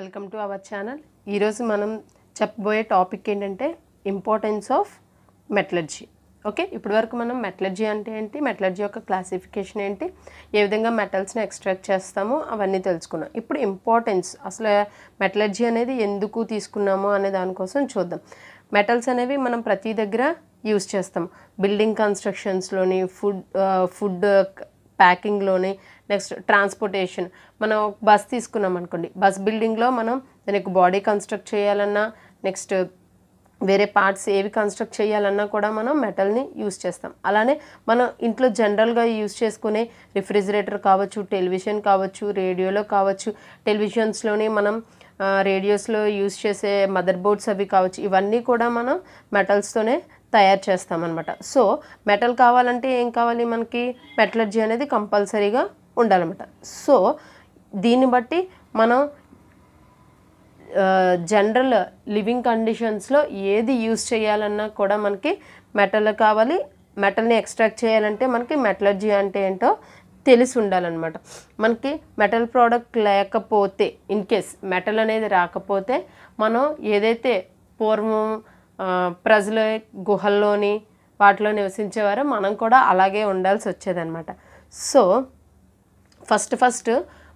Welcome to our channel. ఈరోజు మనం చెప్పబోయే టాపిక్ ఏంటంటే ఇంపార్టెన్స్ ఆఫ్ మెటలర్జీ. ఓకే? ఇప్పటి వరకు మనం మెటలర్జీ అంటే ఏంటి? మెటలర్జీ యొక్క క్లాసిఫికేషన్ ఏంటి? ఏ విధంగా మెటల్స్ని ఎక్స్ట్రాక్ట్ చేస్తామో అవన్నీ తెలుసుకున్నాం. ఇప్పుడు ఇంపార్టెన్స్ అసలు మెటలర్జీ అనేది ఎందుకు తీసుకున్నామో అనే దానికోసం చూద్దాం. మెటల్స్ అనేవి మనం ప్రతి దగ్గర యూస్ చేస్తాం. బిల్డింగ్ కన్స్ట్రక్షన్స్లోని ఫుడ్ ఫుడ్ ప్యాకింగ్లోని నెక్స్ట్ ట్రాన్స్పోర్టేషన్. మనం బస్ తీసుకున్నాం అనుకోండి బస్ బిల్డింగ్లో మనం దానికి బాడీ కన్స్ట్రక్ట్ చేయాలన్నా నెక్స్ట్ వేరే పార్ట్స్ ఏవి కన్స్ట్రక్ట్ చేయాలన్నా కూడా మనం మెటల్ని యూస్ చేస్తాం. అలానే మనం ఇంట్లో జనరల్గా యూస్ చేసుకునే రిఫ్రిజిరేటర్ కావచ్చు టెలివిజన్ కావచ్చు రేడియోలో కావచ్చు టెలివిజన్స్లోని మనం రేడియోస్లో యూస్ చేసే మదర్ బోర్డ్స్ అవి కావచ్చు ఇవన్నీ కూడా మనం మెటల్స్తోనే తయారు చేస్తామన్నమాట. సో మెటల్ కావాలంటే ఏం కావాలి మనకి? మెటలర్జీ అనేది కంపల్సరీగా ఉండాలన్నమాట. సో దీన్ని బట్టి మనం జనరల్ లివింగ్ కండిషన్స్లో ఏది యూస్ చేయాలన్నా కూడా మనకి మెటల్ కావాలి. మెటల్ని ఎక్స్ట్రాక్ట్ చేయాలంటే మనకి మెటలర్జీ అంటే ఏంటో తెలిసి ఉండాలన్నమాట. మనకి మెటల్ ప్రోడక్ట్ లేకపోతే ఇన్ కేస్ మెటల్ అనేది రాకపోతే మనం ఏదైతే పూర్వం ప్రజల ప్రజలు గుహల్లోని వాటిలో నివసించేవారో మనం కూడా అలాగే ఉండాల్సి వచ్చేదన్నమాట. సో ఫస్ట్ ఫస్ట్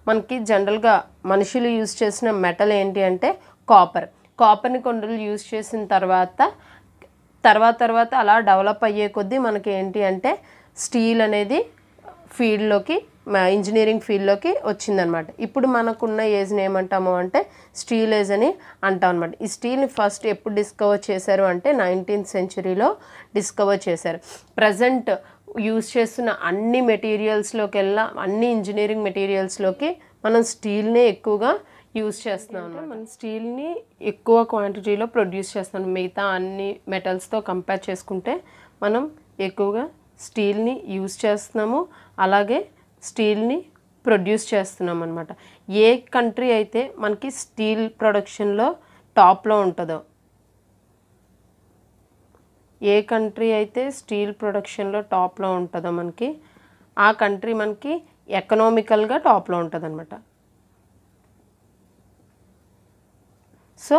మనకి జనరల్గా మనుషులు యూజ్ చేసిన మెటల్ ఏంటి అంటే కాపర్. కాపర్ని కొండలు యూజ్ చేసిన తర్వాత తర్వాత తర్వాత అలా డెవలప్ అయ్యే కొద్దీ మనకి ఏంటి అంటే స్టీల్ అనేది ఫీల్డ్లోకి ఇంజనీరింగ్ ఫీల్డ్లోకి వచ్చిందనమాట. ఇప్పుడు మనకున్న ఏజ్ని ఏమంటాము అంటే స్టీల్ ఏజ్ అని అంటాం అనమాట. ఈ స్టీల్ని ఫస్ట్ ఎప్పుడు డిస్కవర్ చేశారు అంటే నైన్టీన్త్ సెంచురీలో డిస్కవర్ చేశారు. ప్రజెంట్ యూస్ చేస్తున్న అన్ని మెటీరియల్స్లోకి వెళ్ళా అన్ని ఇంజనీరింగ్ మెటీరియల్స్లోకి మనం స్టీల్నే ఎక్కువగా యూస్ చేస్తున్నాం అనమాట మనం స్టీల్ని ఎక్కువ క్వాంటిటీలో ప్రొడ్యూస్ చేస్తున్నాం. మిగతా అన్ని మెటల్స్తో కంపేర్ చేసుకుంటే మనం ఎక్కువగా స్టీల్ని యూస్ చేస్తున్నాము. అలాగే స్టీల్ని ప్రొడ్యూస్ చేస్తున్నాం అనమాట ఏ కంట్రీ అయితే మనకి స్టీల్ ప్రొడక్షన్లో టాప్లో ఉంటుందో ఏ కంట్రీ అయితే స్టీల్ ప్రొడక్షన్లో టాప్లో ఉంటుందో మనకి ఆ కంట్రీ మనకి ఎకనామికల్గా టాప్లో ఉంటుంది అనమాట సో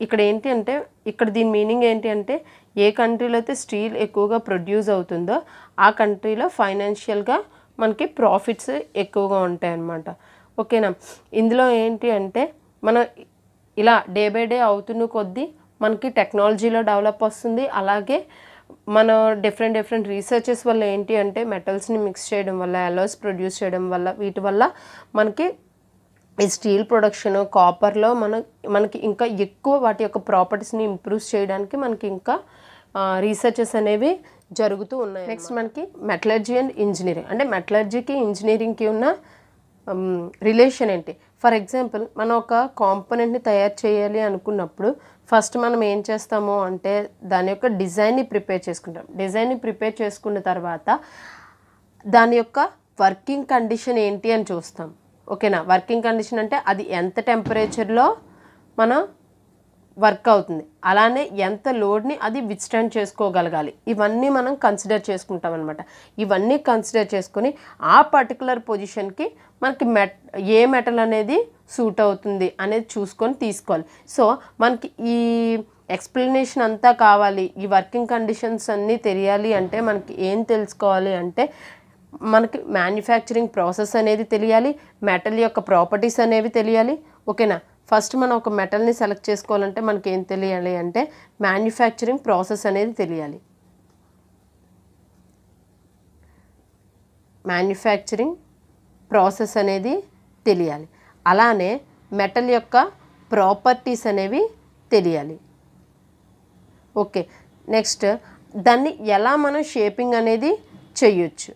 ఇక్కడ ఏంటి అంటే ఇక్కడ దీని మీనింగ్ ఏంటి అంటే ఏ కంట్రీలో అయితే స్టీల్ ఎక్కువగా ప్రొడ్యూస్ అవుతుందో ఆ కంట్రీలో ఫైనాన్షియల్గా మనకి ప్రాఫిట్స్ ఎక్కువగా ఉంటాయి అన్నమాట ఓకేనా? ఇందులో ఏంటి అంటే మనం ఇలా డే బై డే అవుతున్న కొద్దీ మనకి టెక్నాలజీలో డెవలప్ వస్తుంది. అలాగే మన డిఫరెంట్ డిఫరెంట్ రీసెర్చెస్ వల్ల ఏంటి అంటే మెటల్స్ని మిక్స్ చేయడం వల్ల అలోస్ ప్రొడ్యూస్ చేయడం వల్ల వీటి వల్ల మనకి ఈ స్టీల్ ప్రొడక్షన్ కాపర్లో మన మనకి ఇంకా ఎక్కువ వాటి యొక్క ప్రాపర్టీస్ని ఇంప్రూవ్ చేయడానికి మనకి ఇంకా రీసెర్చెస్ అనేవి జరుగుతూ ఉన్నాయి నెక్స్ట్ మనకి మెటలర్జీ అండ్ ఇంజనీరింగ్ అంటే మెటలర్జీకి ఇంజనీరింగ్కి ఉన్న రిలేషన్ ఏంటి? ఫర్ ఎగ్జాంపుల్ మనం ఒక కాంపోనెంట్ని తయారు చేయాలి అనుకున్నప్పుడు ఫస్ట్ మనం ఏం చేస్తాము అంటే దాని యొక్క డిజైన్ని ప్రిపేర్ చేసుకుంటాం. డిజైన్ని ప్రిపేర్ చేసుకున్న తర్వాత దాని యొక్క వర్కింగ్ కండిషన్ ఏంటి అని చూస్తాం. ఓకేనా? వర్కింగ్ కండిషన్ అంటే అది ఎంత టెంపరేచర్లో మనం వర్క్ అవుతుంది. అలానే ఎంత లోడ్ని అది విత్స్టాండ్ చేసుకోగలగాలి. ఇవన్నీ మనం కన్సిడర్ చేసుకుంటాం అనమాట ఇవన్నీ కన్సిడర్ చేసుకొని ఆ పర్టికులర్ పొజిషన్కి మనకి మెట్ ఏ మెటల్ అనేది సూట్ అవుతుంది అనేది చూసుకొని తీసుకోవాలి. సో మనకి ఈ ఎక్స్ప్లెనేషన్ అంతా కావాలి. ఈ వర్కింగ్ కండిషన్స్ అన్నీ తెలియాలి అంటే మనకి ఏం తెలుసుకోవాలి అంటే మనకి మ్యానుఫ్యాక్చరింగ్ ప్రాసెస్ అనేది తెలియాలి. మెటల్ యొక్క ప్రాపర్టీస్ అనేవి తెలియాలి. ఓకేనా ఫస్ట్ మనం ఒక మెటల్ని సెలెక్ట్ చేసుకోవాలంటే మనకి ఏం తెలియాలి అంటే మ్యానుఫ్యాక్చరింగ్ ప్రాసెస్ అనేది తెలియాలి. మ్యానుఫ్యాక్చరింగ్ ప్రాసెస్ అనేది తెలియాలి. అలానే మెటల్ యొక్క ప్రాపర్టీస్ అనేవి తెలియాలి. ఓకే నెక్స్ట్ దాన్ని ఎలా మనం షేపింగ్ అనేది చేయొచ్చు?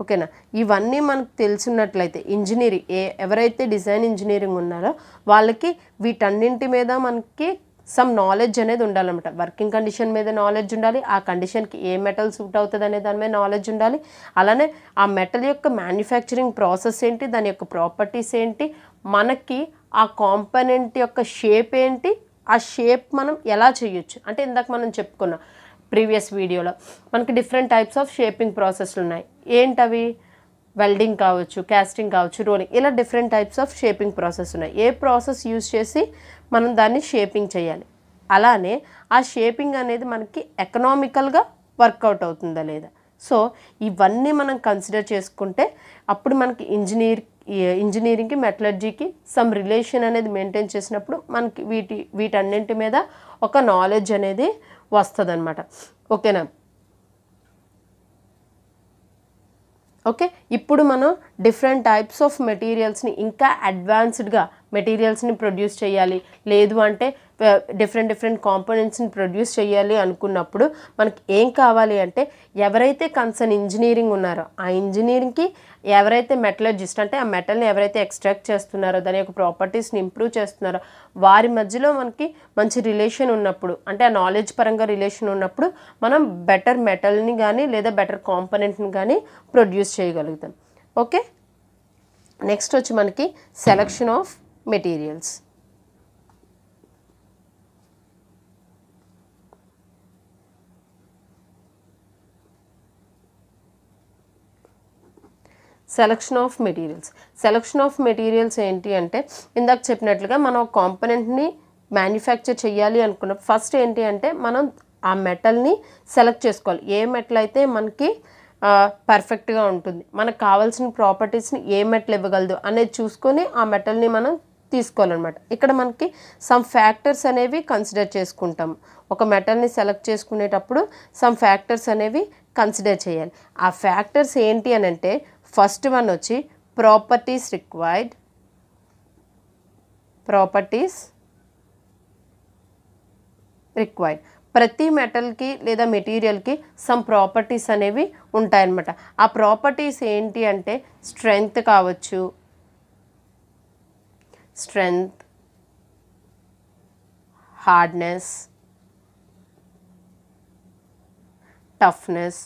ఓకేనా? ఇవన్నీ మనకు తెలిసినట్లయితే ఇంజనీరింగ్ ఏ ఎవరైతే డిజైన్ ఇంజనీరింగ్ ఉన్నారో వాళ్ళకి వీటన్నింటి మీద మనకి సమ్ నాలెడ్జ్ అనేది ఉండాలన్నమాట. వర్కింగ్ కండిషన్ మీద నాలెడ్జ్ ఉండాలి ఆ కండిషన్కి ఏ మెటల్ సూట్ అవుతుంది అనే దాని మీద నాలెడ్జ్ ఉండాలి. అలానే ఆ మెటల్ యొక్క మ్యానుఫ్యాక్చరింగ్ ప్రాసెస్ ఏంటి దాని యొక్క ప్రాపర్టీస్ ఏంటి మనకి ఆ కాంపనెంట్ యొక్క షేప్ ఏంటి ఆ షేప్ మనం ఎలా చేయొచ్చు? అంటే ఇందాక మనం చెప్పుకున్నాం ప్రీవియస్ వీడియోలో మనకి డిఫరెంట్ టైప్స్ ఆఫ్ షేపింగ్ ప్రాసెస్లు ఉన్నాయి. ఏంటవి? వెల్డింగ్ కావచ్చు క్యాస్టింగ్ కావచ్చు రోలింగ్ ఇలా different types of shaping process ఉన్నాయి. ఏ ప్రాసెస్ యూజ్ చేసి మనం దాన్ని షేపింగ్ చేయాలి? అలానే ఆ షేపింగ్ అనేది మనకి ఎకనామికల్గా వర్కౌట్ అవుతుందా లేదా? సో ఇవన్నీ మనం కన్సిడర్ చేసుకుంటే అప్పుడు మనకి ఇంజనీర్ ఇంజనీరింగ్కి మెటలర్జీకి సమ్ రిలేషన్ అనేది మెయింటైన్ చేసినప్పుడు మనకి వీటి వీటన్నింటి మీద ఒక నాలెడ్జ్ అనేది వస్తుందన్నమాట. ఓకేనా? ఓకే? ఇప్పుడు మనం డిఫరెంట్ టైప్స్ ఆఫ్ మెటీరియల్స్ని ఇంకా అడ్వాన్స్డ్గా మెటీరియల్స్ని ప్రొడ్యూస్ చేయాలి. లేదు అంటే డిఫరెంట్ డిఫరెంట్ కాంపోనెంట్స్ని ప్రొడ్యూస్ చేయాలి అనుకున్నప్పుడు మనకి ఏం కావాలి అంటే ఎవరైతే కన్సర్న్ ఇంజనీరింగ్ ఉన్నారో ఆ ఇంజనీరింగ్కి ఎవరైతే మెటలజిస్ట్ అంటే ఆ మెటల్ని ఎవరైతే ఎక్స్ట్రాక్ట్ చేస్తున్నారో దాని యొక్క ప్రాపర్టీస్ని ఇంప్రూవ్ చేస్తున్నారో వారి మధ్యలో మనకి మంచి రిలేషన్ ఉన్నప్పుడు అంటే ఆ నాలెడ్జ్ పరంగా రిలేషన్ ఉన్నప్పుడు మనం బెటర్ మెటల్ని కానీ లేదా బెటర్ కాంపోనెంట్ని కానీ ప్రొడ్యూస్ చేయగలుగుతాం. ఓకే? నెక్స్ట్ వచ్చి మనకి selection of materials. Selection of materials selection of materials ఏంటి అంటే ఇందాక చెప్పినట్లుగా మనం ఒక కాంపనెంట్ని మ్యానుఫ్యాక్చర్ చేయాలి అనుకున్న ఫస్ట్ ఏంటి అంటే మనం ఆ మెటల్ని సెలెక్ట్ చేసుకోవాలి. ఏ మెటల్ అయితే మనకి పర్ఫెక్ట్గా ఉంటుంది మనకు కావాల్సిన ప్రాపర్టీస్ని ఏ మెటల్ ఇవ్వగలదు అనేది చూసుకొని ఆ మెటల్ని మనం తీసుకోవాలన్నమాట. ఇక్కడ మనకి సమ్ ఫ్యాక్టర్స్ అనేవి కన్సిడర్ చేసుకుంటాం. ఒక మెటల్ని సెలెక్ట్ చేసుకునేటప్పుడు సమ్ ఫ్యాక్టర్స్ అనేవి కన్సిడర్ చేయాలి. ఆ ఫ్యాక్టర్స్ ఏంటి అని అంటే ఫస్ట్ వన్ వచ్చి ప్రాపర్టీస్ రిక్వైర్డ్ ప్రాపర్టీస్ రిక్వైర్డ్ ప్రతి మెటల్కి లేదా మెటీరియల్కి సమ్ ప్రాపర్టీస్ అనేవి ఉంటాయన్నమాట. ఆ ప్రాపర్టీస్ ఏంటి అంటే స్ట్రెంగ్త్ కావచ్చు స్ట్రెంగ్త్ హార్డ్నెస్ టఫ్నెస్.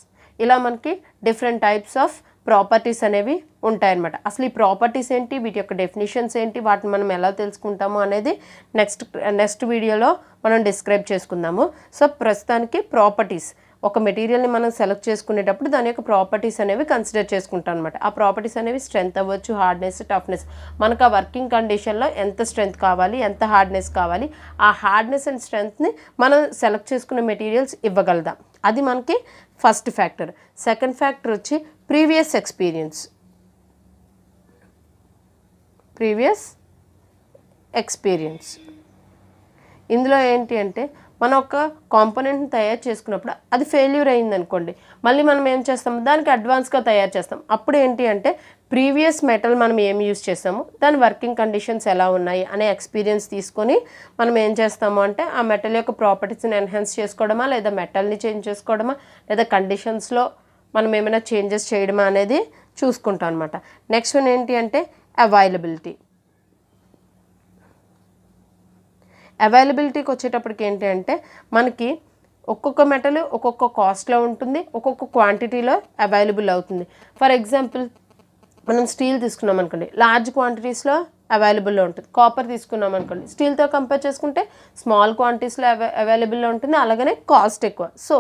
ఇలా మనకి డిఫరెంట్ టైప్స్ ఆఫ్ ప్రాపర్టీస్ అనేవి ఉంటాయన్నమాట. అసలు ఈ ప్రాపర్టీస్ ఏంటి? వీటి యొక్క డెఫినేషన్స్ ఏంటి? వాటిని మనం ఎలా తెలుసుకుంటాము అనేది నెక్స్ట్ నెక్స్ట్ వీడియోలో మనం డిస్క్రైబ్ చేసుకుందాము. సో ప్రస్తుతానికి ప్రాపర్టీస్. ఒక మెటీరియల్ని మనం సెలెక్ట్ చేసుకునేటప్పుడు దాని యొక్క ప్రాపర్టీస్ అనేవి కన్సిడర్ చేసుకుంటాం అనమాట ఆ ప్రాపర్టీస్ అనేవి స్ట్రెంత్ అవ్వచ్చు హార్డ్నెస్ టఫ్నెస్. మనకు ఆ వర్కింగ్ కండిషన్లో ఎంత స్ట్రెంత్ కావాలి ఎంత హార్డ్నెస్ కావాలి ఆ హార్డ్నెస్ అండ్ స్ట్రెంత్ని మనం సెలెక్ట్ చేసుకున్న మెటీరియల్స్ ఇవ్వగలదాం. అది మనకి ఫస్ట్ ఫ్యాక్టర్. సెకండ్ ఫ్యాక్టర్ వచ్చి ప్రీవియస్ ఎక్స్పీరియన్స్. Previous experience. ఇందులో ఏంటి అంటే మనం ఒక కాంపోనెంట్ని తయారు చేసుకున్నప్పుడు అది ఫెయిల్యూర్ అయింది అనుకోండి మళ్ళీ మనం ఏం చేస్తాం? దానికి అడ్వాన్స్గా తయారు చేస్తాం. అప్పుడు ఏంటి అంటే ప్రీవియస్ మెటల్ మనం ఏం యూస్ చేస్తాము? దాని వర్కింగ్ కండిషన్స్ ఎలా ఉన్నాయి? అనే ఎక్స్పీరియన్స్ తీసుకొని మనం ఏం చేస్తాము అంటే ఆ మెటల్ యొక్క ప్రాపర్టీస్ని ఎన్హాన్స్ చేసుకోవడమా? లేదా మెటల్ని చేంజ్ చేసుకోవడమా? లేదా కండిషన్స్లో మనం ఏమైనా చేంజెస్ చేయడమా? అనేది చూసుకుంటాం అనమాట నెక్స్ట్ వన్ ఏంటి అంటే అవైలబిలిటీ అవైలబిలిటీకి వచ్చేటప్పటికి ఏంటి అంటే మనకి ఒక్కొక్క మెటల్ ఒక్కొక్క కాస్ట్లో ఉంటుంది ఒక్కొక్క క్వాంటిటీలో అవైలబుల్ అవుతుంది. ఫర్ ఎగ్జాంపుల్ మనం స్టీల్ తీసుకున్నాం అనుకోండి లార్జ్ క్వాంటిటీస్లో అవైలబుల్లో ఉంటుంది. కాపర్ తీసుకున్నాం అనుకోండి స్టీల్తో కంపేర్ చేసుకుంటే స్మాల్ క్వాంటిటీస్లో అవై అవైలబుల్లో ఉంటుంది అలాగనే కాస్ట్ ఎక్కువ. సో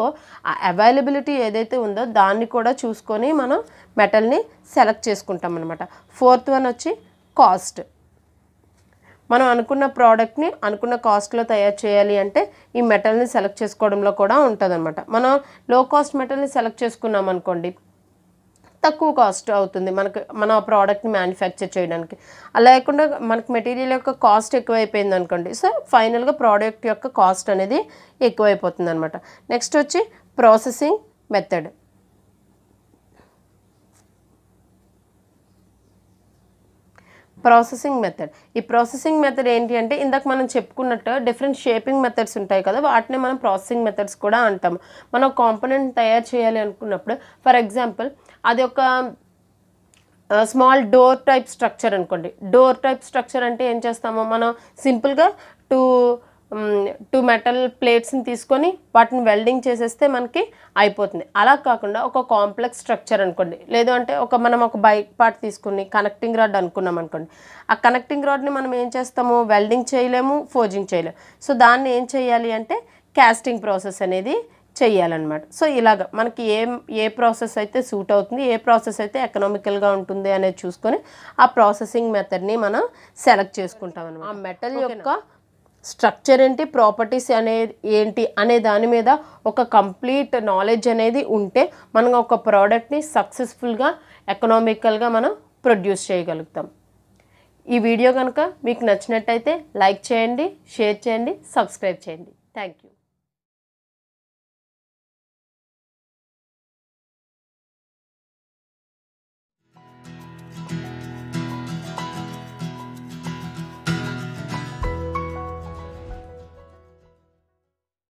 ఆ అవైలబిలిటీ ఏదైతే ఉందో దాన్ని కూడా చూసుకొని మనం మెటల్ని సెలెక్ట్ చేసుకుంటాం అనమాట ఫోర్త్ వన్ వచ్చి కాస్ట్. మనం అనుకున్న ప్రోడక్ట్ని అనుకున్న కాస్ట్లో తయారు చేయాలి అంటే ఈ మెటల్ని సెలెక్ట్ చేసుకోవడంలో కూడా ఉంటుందన్నమాట. మనం లో కాస్ట్ మెటల్ని సెలెక్ట్ చేసుకున్నాం అనుకోండి తక్కువ కాస్ట్ అవుతుంది మనకు మన ప్రోడక్ట్ని మ్యానుఫ్యాక్చర్ చేయడానికి. అలా లేకుండా మనకు మెటీరియల్ యొక్క కాస్ట్ ఎక్కువైపోయింది అనుకోండి సో ఫైనల్గా ప్రోడక్ట్ యొక్క కాస్ట్ అనేది ఎక్కువైపోతుంది అనమాట నెక్స్ట్ వచ్చి ప్రాసెసింగ్ మెథడ్ ప్రాసెసింగ్ మెథడ్ ఈ ప్రాసెసింగ్ మెథడ్ ఏంటి అంటే ఇందాక మనం చెప్పుకున్నట్టు డిఫరెంట్ షేపింగ్ మెథడ్స్ ఉంటాయి కదా వాటిని మనం ప్రాసెసింగ్ మెథడ్స్ కూడా అంటాము మనం కాంపోనెంట్ తయారు చేయాలి అనుకున్నప్పుడు ఫర్ ఎగ్జాంపుల్ అది ఒక స్మాల్ డోర్ టైప్ స్ట్రక్చర్ అనుకోండి. డోర్ టైప్ స్ట్రక్చర్ అంటే ఏం చేస్తామో? మనం సింపుల్గా టూ టూ మెటల్ ప్లేట్స్ని తీసుకొని వాటిని వెల్డింగ్ చేసేస్తే మనకి అయిపోతుంది. అలా కాకుండా ఒక కాంప్లెక్స్ స్ట్రక్చర్ అనుకోండి. లేదు అంటే ఒక మనం ఒక బైక్ పార్ట్ తీసుకుని కనెక్టింగ్ రాడ్ అనుకున్నాం అనుకోండి. ఆ కనెక్టింగ్ రాడ్ని మనం ఏం చేస్తాము? వెల్డింగ్ చేయలేము ఫోజింగ్ చేయలేము. సో దాన్ని ఏం చేయాలి అంటే క్యాస్టింగ్ ప్రాసెస్ అనేది చెయ్యాలన్నమాట సో ఇలాగ మనకి ఏం ఏ ప్రాసెస్ అయితే సూట్ అవుతుంది ఏ ప్రాసెస్ అయితే ఎకనామికల్గా ఉంటుంది అనేది చూసుకొని ఆ ప్రాసెసింగ్ మెథడ్ని మనం సెలెక్ట్ చేసుకుంటాం అనమాట ఆ మెటల్ యొక్క స్ట్రక్చర్ ఏంటి ప్రాపర్టీస్ అనే ఏంటి అనే దాని మీద ఒక కంప్లీట్ నాలెడ్జ్ అనేది ఉంటే మనం ఒక ప్రోడక్ట్ని సక్సెస్ఫుల్గా ఎకనామికల్గా మనం ప్రొడ్యూస్ చేయగలుగుతాం. ఈ వీడియో కనుక మీకు నచ్చినట్టయితే లైక్ చేయండి షేర్ చేయండి సబ్స్క్రైబ్ చేయండి. Thank you.